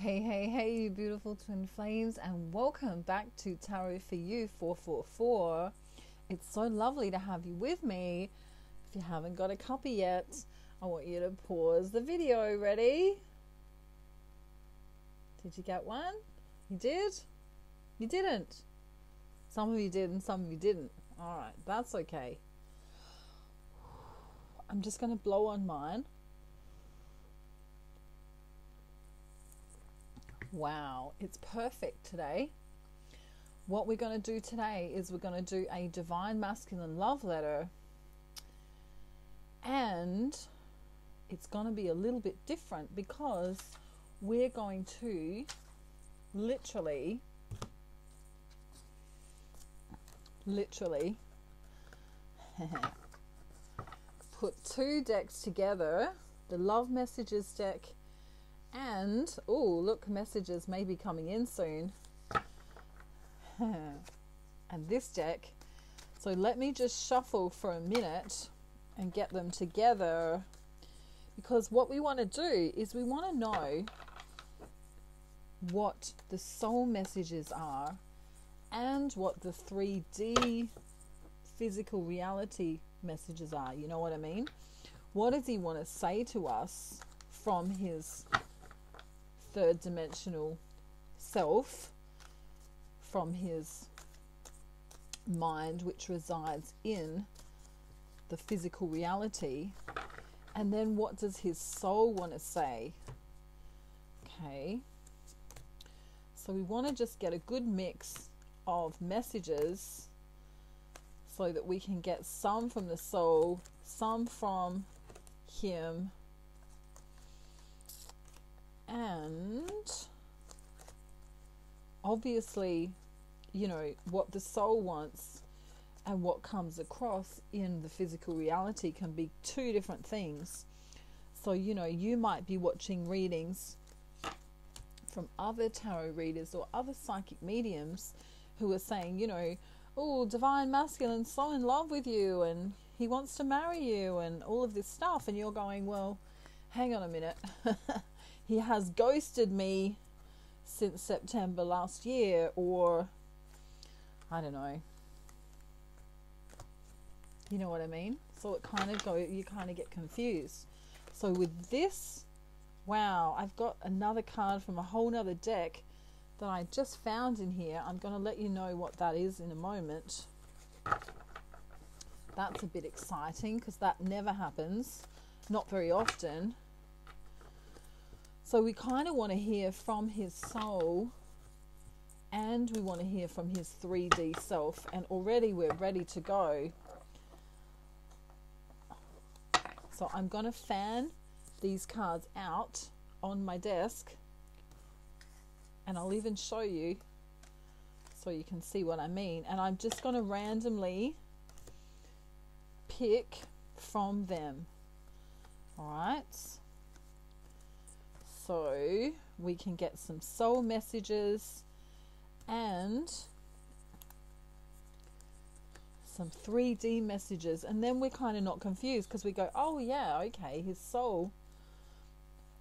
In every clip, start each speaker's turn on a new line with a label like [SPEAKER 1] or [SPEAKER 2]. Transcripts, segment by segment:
[SPEAKER 1] Hey, hey, hey, you beautiful twin flames, and welcome back to Tarot for You 444. It's so lovely to have you with me. If you haven't got a copy yet, I want you to pause the video. Ready? Did you get one? You did? You didn't. Some of you did, and some of you didn't. All right, that's okay. I'm just going to blow on mine. Wow, it's perfect today. What we're going to do today is we're going to do a divine masculine love letter, and it's going to be a little bit different because we're going to literally, literally put two decks together the love messages deck and, oh, look, messages may be coming in soon. and this deck. So let me just shuffle for a minute and get them together. Because what we want to do is we want to know what the soul messages are and what the 3D physical reality messages are. You know what I mean? What does he want to say to us from his third dimensional self from his mind, which resides in the physical reality. And then what does his soul want to say? Okay. So we want to just get a good mix of messages so that we can get some from the soul, some from him, and obviously, you know, what the soul wants and what comes across in the physical reality can be two different things. So, you know, you might be watching readings from other tarot readers or other psychic mediums who are saying, you know, oh, divine masculine's so in love with you and he wants to marry you and all of this stuff. And you're going, well, hang on a minute. he has ghosted me since September last year, or I don't know. You know what I mean? So it kind of go, you kind of get confused. So with this, wow, I've got another card from a whole nother deck that I just found in here. I'm going to let you know what that is in a moment. That's a bit exciting because that never happens, not very often. So we kind of want to hear from his soul and we want to hear from his 3D self, and already we're ready to go. So I'm going to fan these cards out on my desk and I'll even show you so you can see what I mean. And I'm just going to randomly pick from them. All right so we can get some soul messages and some 3D messages, and then we're kind of not confused because we go, oh, yeah, okay, his soul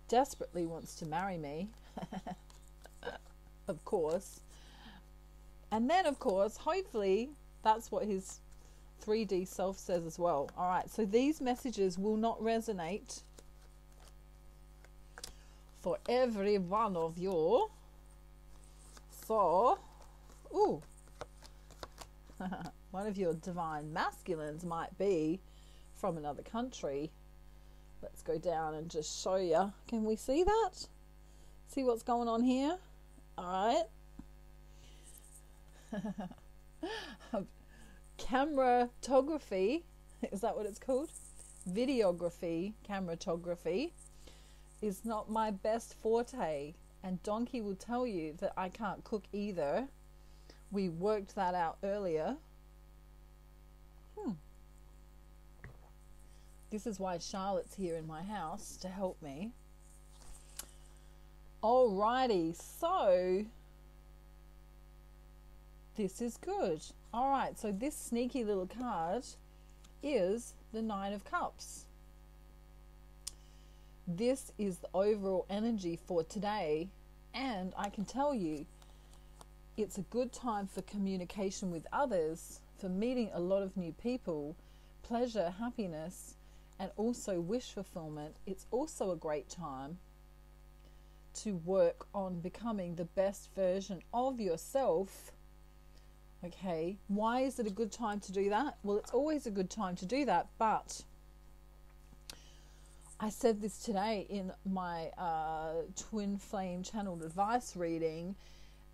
[SPEAKER 1] desperately wants to marry me, of course. And then, of course, hopefully, that's what his 3D self says as well. All right, so these messages will not resonate for every one of you. So, ooh, one of your divine masculines might be from another country. Let's go down and just show you. Can we see that? See what's going on here? All right. Cameratography, is that what it's called? Videography, cameratography is not my best forte. And Donkey will tell you that I can't cook either. We worked that out earlier. Hmm. This is why Charlotte's here in my house to help me. Alrighty, so this is good. Alright, so this sneaky little card is the Nine of Cups this is the overall energy for today And I can tell you, it's a good time for communication with others, for meeting a lot of new people, pleasure, happiness, and also wish fulfillment. It's also a great time to work on becoming the best version of yourself. Okay, why is it a good time to do that? Well, it's always a good time to do that, but I said this today in my uh, twin flame channeled advice reading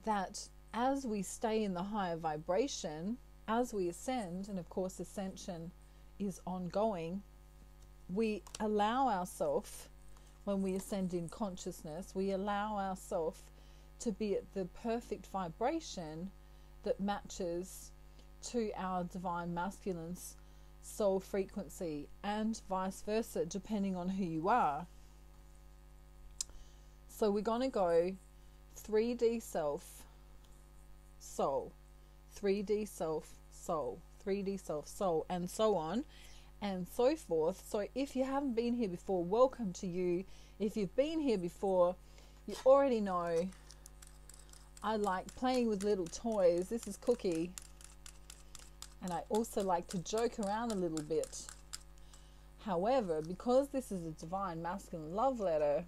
[SPEAKER 1] that as we stay in the higher vibration, as we ascend, and of course, ascension is ongoing, we allow ourselves, when we ascend in consciousness, we allow ourselves to be at the perfect vibration that matches to our divine masculines soul frequency and vice versa, depending on who you are. So we're going to go 3D self, soul, 3D self, soul, 3D self, soul, and so on and so forth. So if you haven't been here before, welcome to you. If you've been here before, you already know I like playing with little toys. This is Cookie and I also like to joke around a little bit. However, because this is a divine masculine love letter,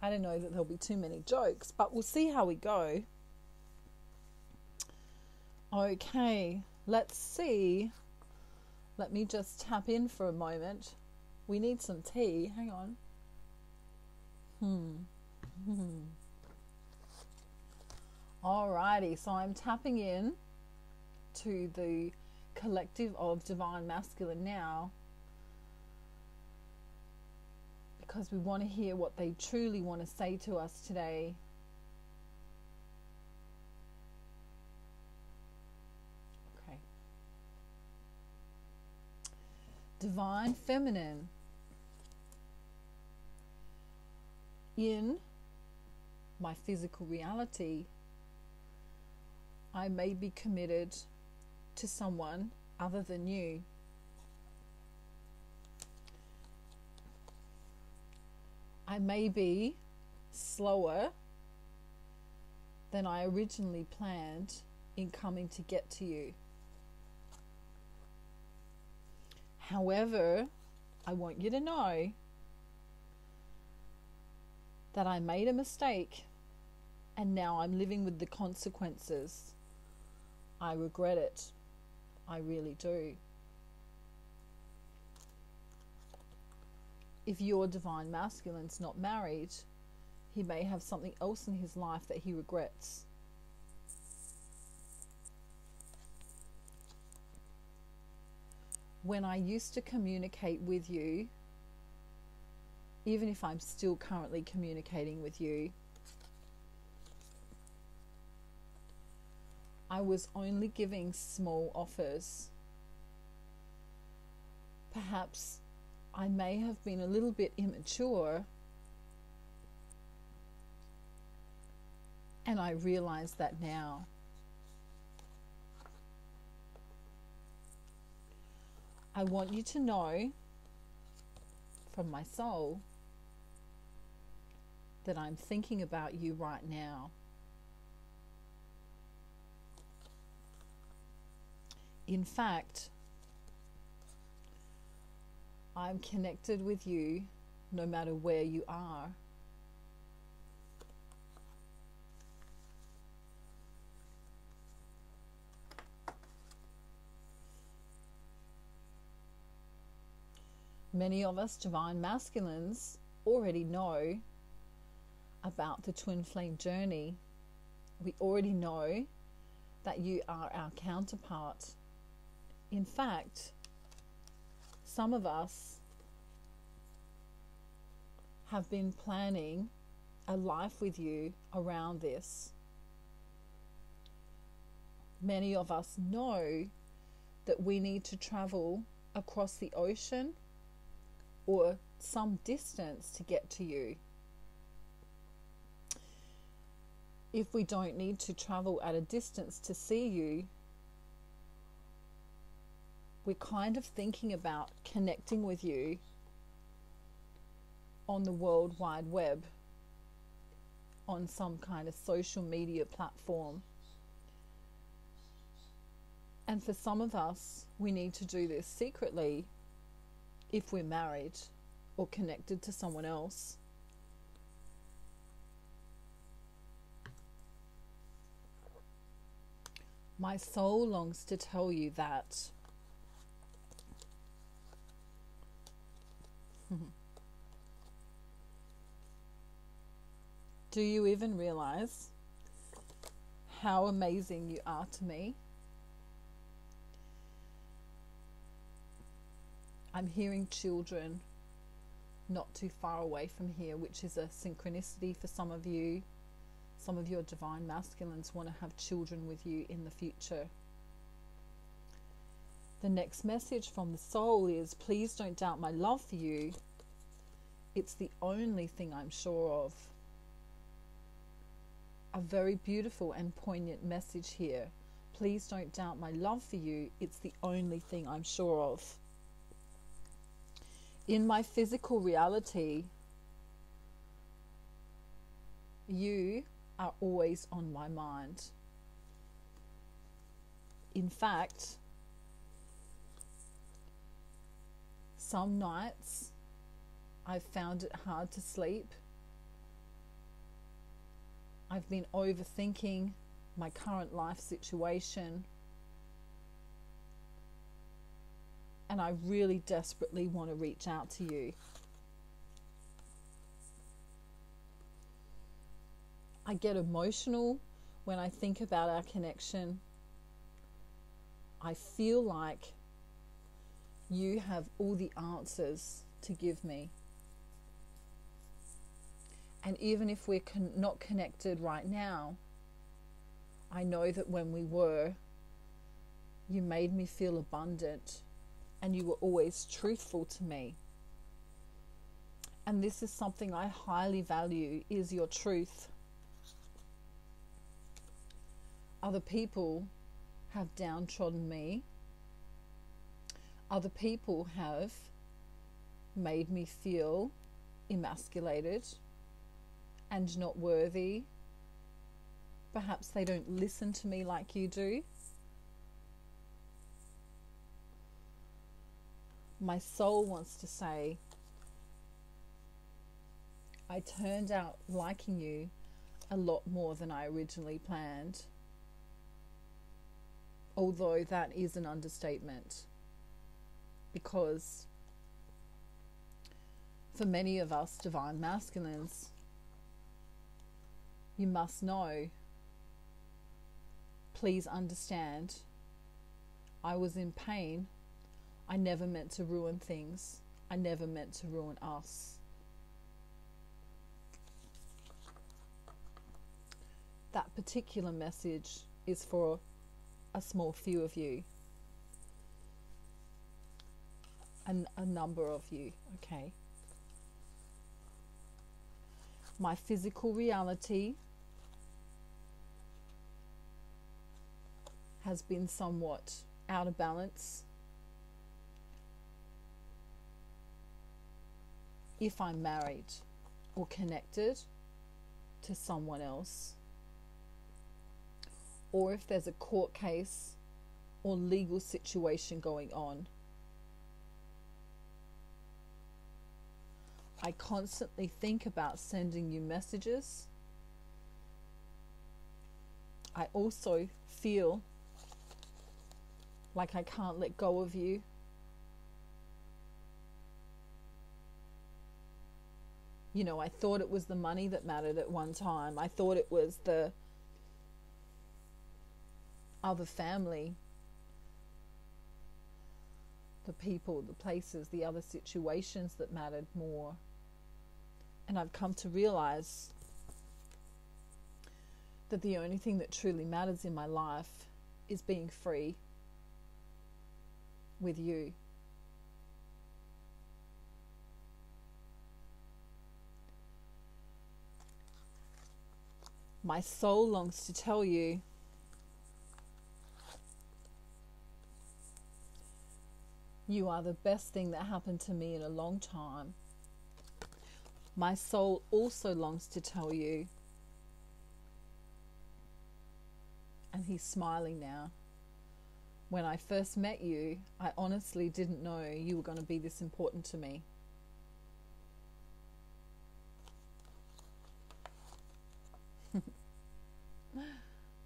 [SPEAKER 1] I don't know that there'll be too many jokes, but we'll see how we go. Okay, let's see. Let me just tap in for a moment. We need some tea. Hang on. Hmm. Hmm. Alrighty, so I'm tapping in to the collective of divine masculine now because we want to hear what they truly want to say to us today. Okay. Divine feminine. In my physical reality, I may be committed to someone other than you. I may be slower than I originally planned in coming to get to you. However, I want you to know that I made a mistake and now I'm living with the consequences. I regret it. I really do. If your divine masculine's not married, he may have something else in his life that he regrets. When I used to communicate with you, even if I'm still currently communicating with you, I was only giving small offers. Perhaps I may have been a little bit immature, and I realize that now. I want you to know from my soul that I'm thinking about you right now. In fact, I'm connected with you no matter where you are. Many of us divine masculines already know about the twin flame journey. We already know that you are our counterpart in fact, some of us have been planning a life with you around this. Many of us know that we need to travel across the ocean or some distance to get to you. If we don't need to travel at a distance to see you, we're kind of thinking about connecting with you on the World Wide Web, on some kind of social media platform. And for some of us, we need to do this secretly if we're married or connected to someone else. My soul longs to tell you that. Do you even realize how amazing you are to me? I'm hearing children not too far away from here, which is a synchronicity for some of you. Some of your divine masculines want to have children with you in the future. The next message from the soul is please don't doubt my love for you. It's the only thing I'm sure of. A very beautiful and poignant message here. Please don't doubt my love for you. It's the only thing I'm sure of. In my physical reality, you are always on my mind. In fact, some nights I've found it hard to sleep. I've been overthinking my current life situation. And I really desperately want to reach out to you. I get emotional when I think about our connection. I feel like you have all the answers to give me. And even if we're con- not connected right now, I know that when we were, you made me feel abundant and you were always truthful to me. And this is something I highly value is your truth. Other people have downtrodden me. Other people have made me feel emasculated and not worthy. Perhaps they don't listen to me like you do. My soul wants to say, I turned out liking you a lot more than I originally planned although that is an understatement because for many of us divine masculines, you must know, please understand, I was in pain. I never meant to ruin things. I never meant to ruin us. That particular message is for a small few of you, and a number of you, okay? My physical reality has been somewhat out of balance. If I'm married or connected to someone else or if there's a court case or legal situation going on. I constantly think about sending you messages. I also feel like I can't let go of you. You know, I thought it was the money that mattered at one time. I thought it was the other family, the people, the places, the other situations that mattered more. And I've come to realize that the only thing that truly matters in my life is being free with you. My soul longs to tell you You are the best thing that happened to me in a long time. My soul also longs to tell you. And he's smiling now. When I first met you, I honestly didn't know you were going to be this important to me.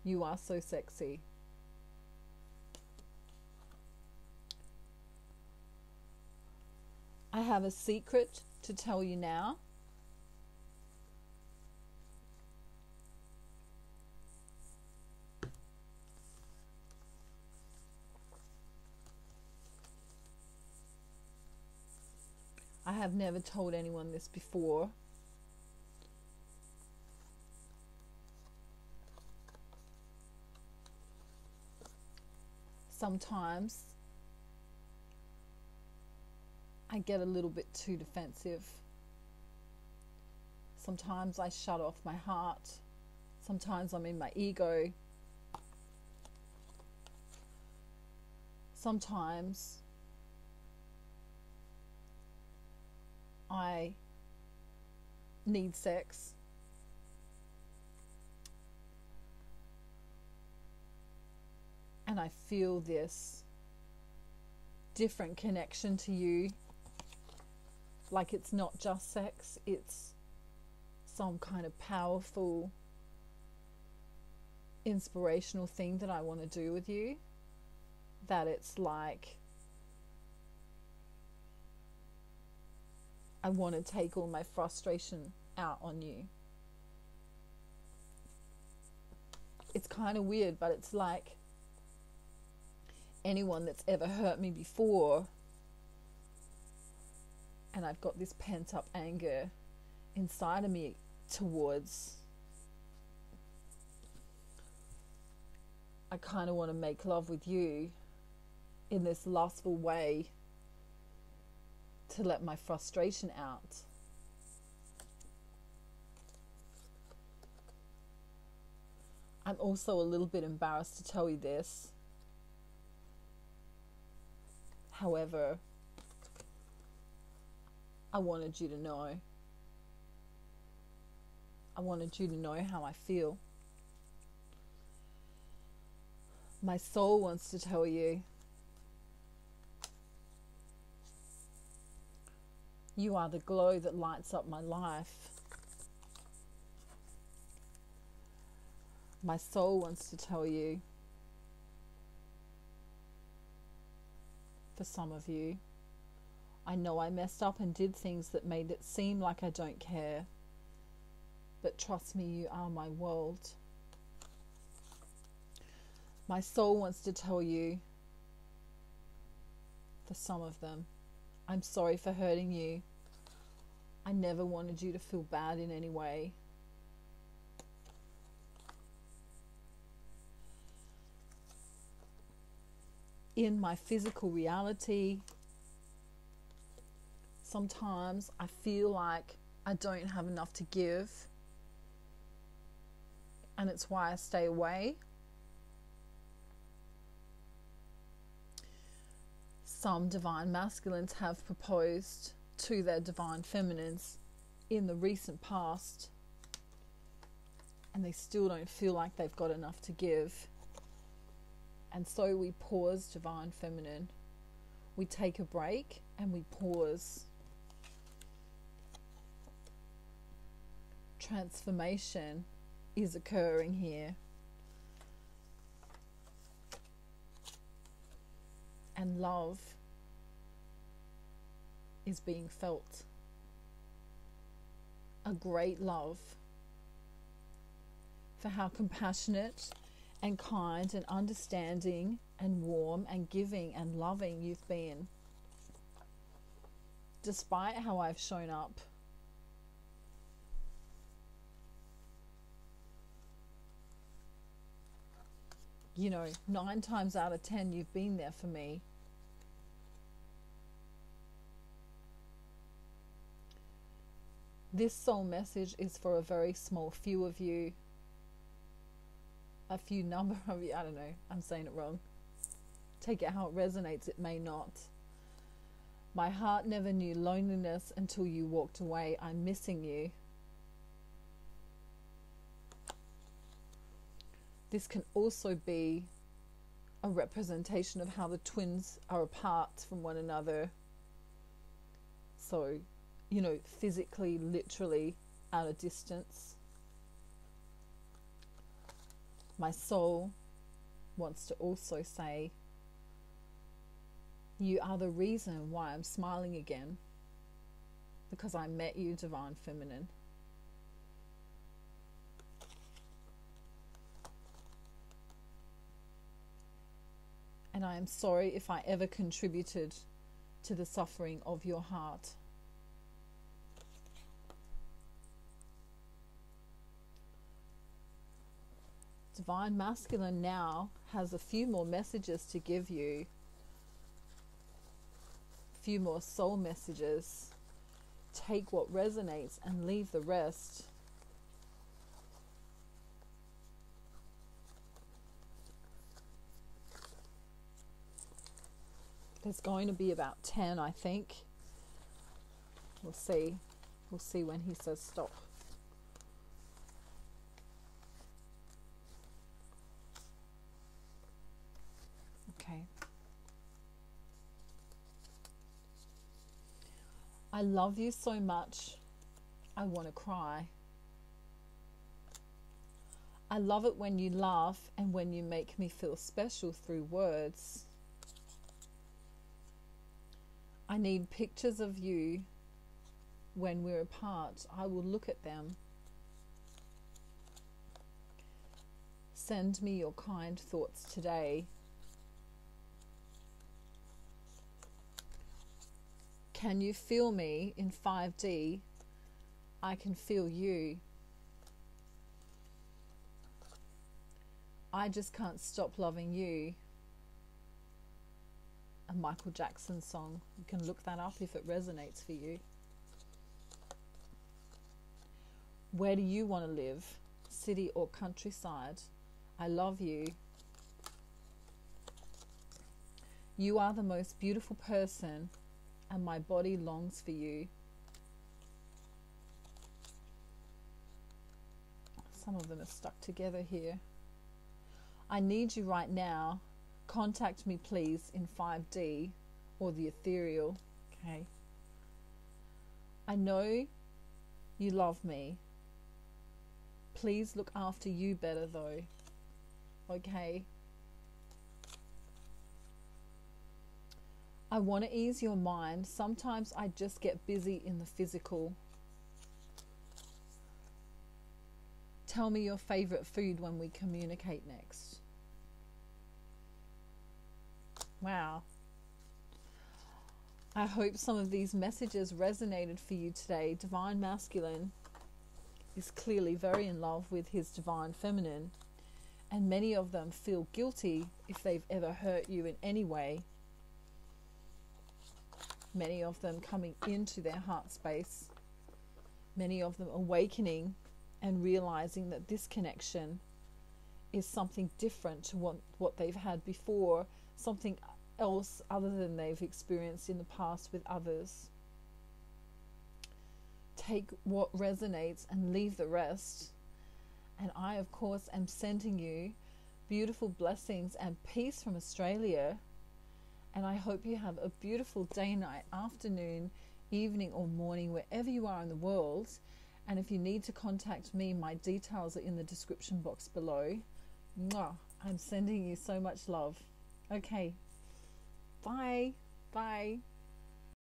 [SPEAKER 1] you are so sexy. I have a secret to tell you now. Have never told anyone this before. Sometimes I get a little bit too defensive. Sometimes I shut off my heart. Sometimes I'm in my ego. Sometimes I need sex. And I feel this different connection to you. Like it's not just sex, it's some kind of powerful, inspirational thing that I want to do with you. That it's like I want to take all my frustration out on you. It's kind of weird, but it's like anyone that's ever hurt me before, and I've got this pent up anger inside of me towards. I kind of want to make love with you in this lustful way to let my frustration out. I'm also a little bit embarrassed to tell you this. However, I wanted you to know. I wanted you to know how I feel. My soul wants to tell you You are the glow that lights up my life. My soul wants to tell you, for some of you, I know I messed up and did things that made it seem like I don't care. But trust me, you are my world. My soul wants to tell you, for some of them, I'm sorry for hurting you. I never wanted you to feel bad in any way. In my physical reality, sometimes I feel like I don't have enough to give, and it's why I stay away. Some divine masculines have proposed to their divine feminines in the recent past and they still don't feel like they've got enough to give. And so we pause, divine feminine. We take a break and we pause. Transformation is occurring here. And love is being felt. A great love for how compassionate and kind and understanding and warm and giving and loving you've been. Despite how I've shown up. You know, nine times out of ten, you've been there for me. This soul message is for a very small few of you. A few number of you. I don't know. I'm saying it wrong. Take it how it resonates, it may not. My heart never knew loneliness until you walked away. I'm missing you. This can also be a representation of how the twins are apart from one another. So, you know, physically, literally at a distance. My soul wants to also say, You are the reason why I'm smiling again. Because I met you, Divine Feminine. And I am sorry if I ever contributed to the suffering of your heart. Divine Masculine now has a few more messages to give you, a few more soul messages. Take what resonates and leave the rest. There's going to be about 10, I think. We'll see. We'll see when he says stop. Okay. I love you so much, I want to cry. I love it when you laugh and when you make me feel special through words. I need pictures of you when we're apart. I will look at them. Send me your kind thoughts today. Can you feel me in 5D? I can feel you. I just can't stop loving you. Michael Jackson song. You can look that up if it resonates for you. Where do you want to live? City or countryside? I love you. You are the most beautiful person and my body longs for you. Some of them are stuck together here. I need you right now. Contact me, please, in 5D or the ethereal. Okay. I know you love me. Please look after you better, though. Okay. I want to ease your mind. Sometimes I just get busy in the physical. Tell me your favorite food when we communicate next. Wow. I hope some of these messages resonated for you today. Divine Masculine is clearly very in love with his Divine Feminine, and many of them feel guilty if they've ever hurt you in any way many of them coming into their heart space, many of them awakening and realizing that this connection is something different to what, what they've had before, something else other than they've experienced in the past with others. Take what resonates and leave the rest. And I, of course, am sending you beautiful blessings and peace from Australia and I hope you have a beautiful day, night, afternoon, evening, or morning, wherever you are in the world. And if you need to contact me, my details are in the description box below. Mwah, I'm sending you so much love. Okay. Bye. Bye.